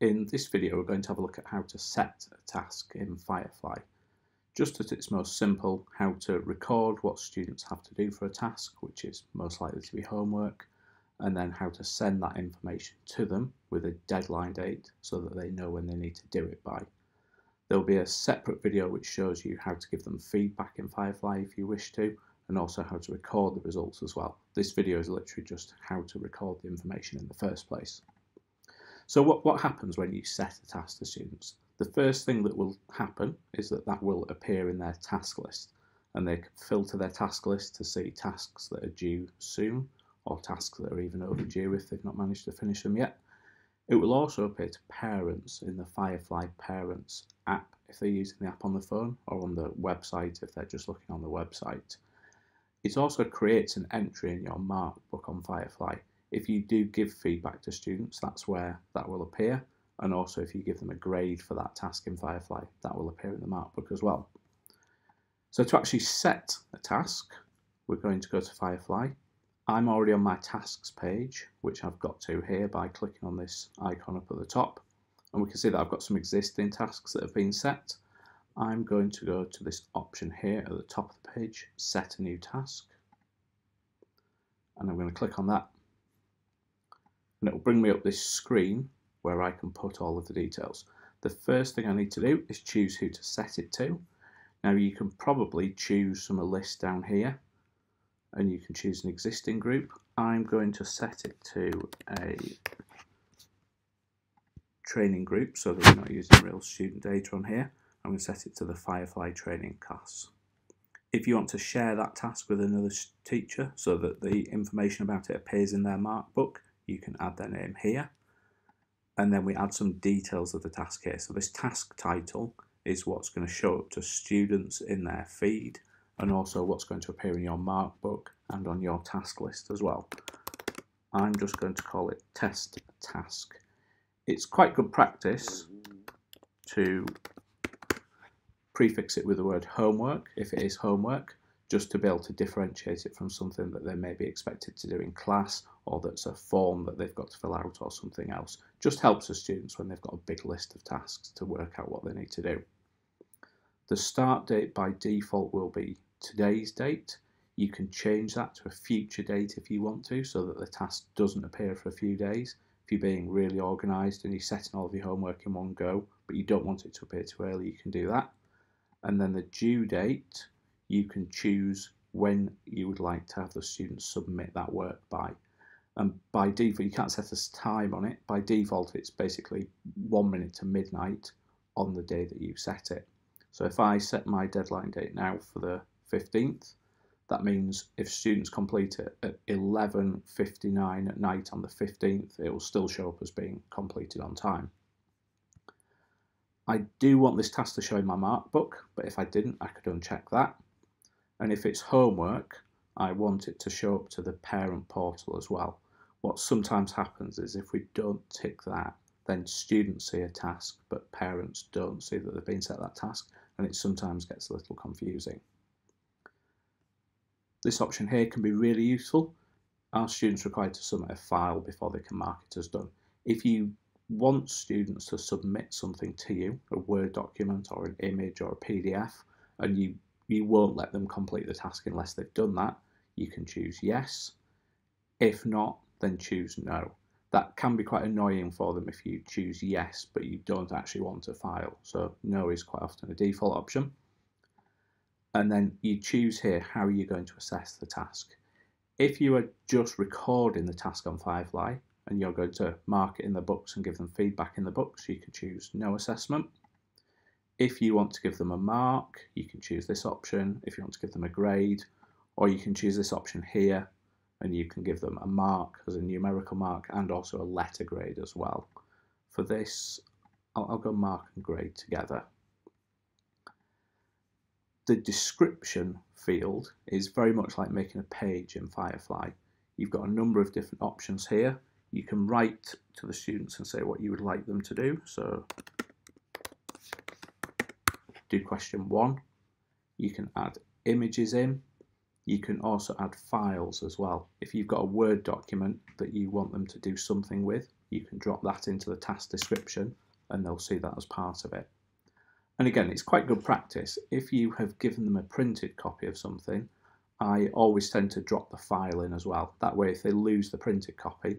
In this video we're going to have a look at how to set a task in Firefly. Just at its most simple, how to record what students have to do for a task, which is most likely to be homework, and then how to send that information to them with a deadline date so that they know when they need to do it by. There will be a separate video which shows you how to give them feedback in Firefly if you wish to, and also how to record the results as well. This video is literally just how to record the information in the first place. So what, what happens when you set a task to students? The first thing that will happen is that that will appear in their task list and they can filter their task list to see tasks that are due soon or tasks that are even overdue if they've not managed to finish them yet. It will also appear to parents in the Firefly Parents app if they're using the app on the phone or on the website if they're just looking on the website. It also creates an entry in your mark book on Firefly if you do give feedback to students, that's where that will appear. And also if you give them a grade for that task in Firefly, that will appear in the mark book as well. So to actually set a task, we're going to go to Firefly. I'm already on my tasks page, which I've got to here by clicking on this icon up at the top. And we can see that I've got some existing tasks that have been set. I'm going to go to this option here at the top of the page, set a new task. And I'm going to click on that and it will bring me up this screen where I can put all of the details. The first thing I need to do is choose who to set it to. Now you can probably choose from a list down here and you can choose an existing group. I'm going to set it to a training group so that we're not using real student data on here. I'm going to set it to the Firefly training class. If you want to share that task with another teacher so that the information about it appears in their mark book, you can add their name here. And then we add some details of the task here. So this task title is what's going to show up to students in their feed and also what's going to appear in your mark book and on your task list as well. I'm just going to call it test task. It's quite good practice to prefix it with the word homework if it is homework just to be able to differentiate it from something that they may be expected to do in class or that's a form that they've got to fill out or something else. Just helps the students when they've got a big list of tasks to work out what they need to do. The start date by default will be today's date. You can change that to a future date if you want to so that the task doesn't appear for a few days. If you're being really organised and you're setting all of your homework in one go, but you don't want it to appear too early, you can do that. And then the due date, you can choose when you would like to have the students submit that work by. And by default you can't set a time on it. By default it's basically one minute to midnight on the day that you set it. So if I set my deadline date now for the 15th that means if students complete it at 11.59 at night on the 15th it will still show up as being completed on time. I do want this task to show in my mark book but if I didn't I could uncheck that and if it's homework I want it to show up to the parent portal as well what sometimes happens is if we don't tick that, then students see a task, but parents don't see that they've been set that task, and it sometimes gets a little confusing. This option here can be really useful. Are students required to submit a file before they can mark it as done? If you want students to submit something to you, a Word document or an image or a PDF, and you, you won't let them complete the task unless they've done that, you can choose yes. If not, then choose no. That can be quite annoying for them if you choose yes, but you don't actually want a file. So no is quite often a default option. And then you choose here how you're going to assess the task. If you are just recording the task on Firefly and you're going to mark it in the books and give them feedback in the books, you can choose no assessment. If you want to give them a mark, you can choose this option. If you want to give them a grade, or you can choose this option here and you can give them a mark as a numerical mark and also a letter grade as well. For this, I'll, I'll go mark and grade together. The description field is very much like making a page in Firefly. You've got a number of different options here. You can write to the students and say what you would like them to do. So do question one. You can add images in you can also add files as well. If you've got a Word document that you want them to do something with, you can drop that into the task description and they'll see that as part of it. And again, it's quite good practice. If you have given them a printed copy of something, I always tend to drop the file in as well. That way, if they lose the printed copy,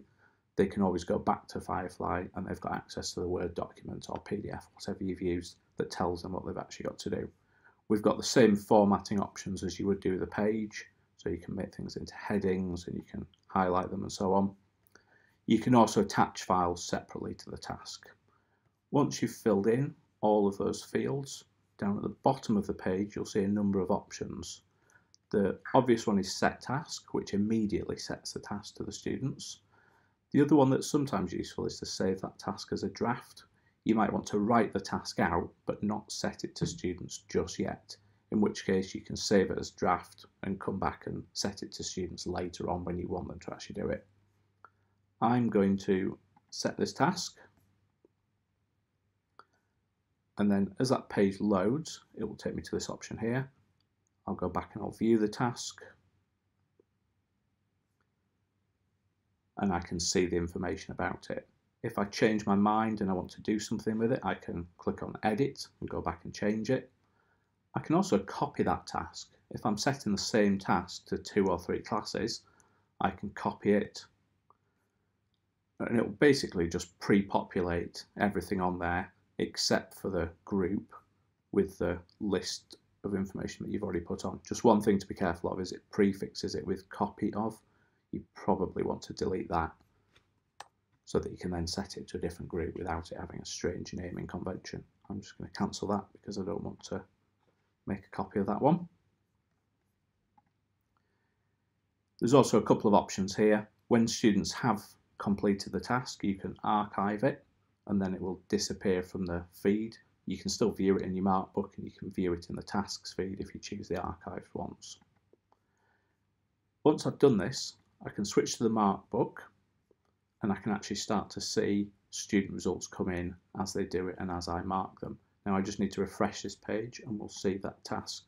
they can always go back to Firefly and they've got access to the Word document or PDF, whatever you've used, that tells them what they've actually got to do. We've got the same formatting options as you would do with a page, so you can make things into headings and you can highlight them and so on. You can also attach files separately to the task. Once you've filled in all of those fields, down at the bottom of the page you'll see a number of options. The obvious one is set task, which immediately sets the task to the students. The other one that's sometimes useful is to save that task as a draft. You might want to write the task out but not set it to students just yet, in which case you can save it as draft and come back and set it to students later on when you want them to actually do it. I'm going to set this task and then as that page loads it will take me to this option here. I'll go back and I'll view the task and I can see the information about it. If I change my mind and I want to do something with it, I can click on edit and go back and change it. I can also copy that task. If I'm setting the same task to two or three classes, I can copy it and it will basically just pre-populate everything on there except for the group with the list of information that you've already put on. Just one thing to be careful of is it prefixes it with copy of you probably want to delete that so that you can then set it to a different group without it having a strange naming convention. I'm just going to cancel that because I don't want to make a copy of that one. There's also a couple of options here. When students have completed the task, you can archive it and then it will disappear from the feed. You can still view it in your mark book and you can view it in the tasks feed if you choose the archived ones. Once I've done this, I can switch to the mark book and I can actually start to see student results come in as they do it and as I mark them. Now I just need to refresh this page and we'll see that task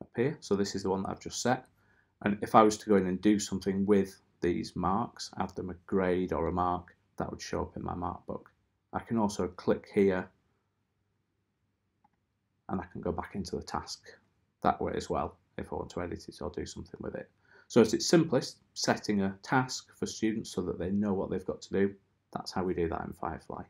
appear. So this is the one that I've just set. And if I was to go in and do something with these marks, add them a grade or a mark, that would show up in my mark book. I can also click here and I can go back into the task that way as well if I want to edit it or do something with it. So at its simplest, setting a task for students so that they know what they've got to do, that's how we do that in Firefly.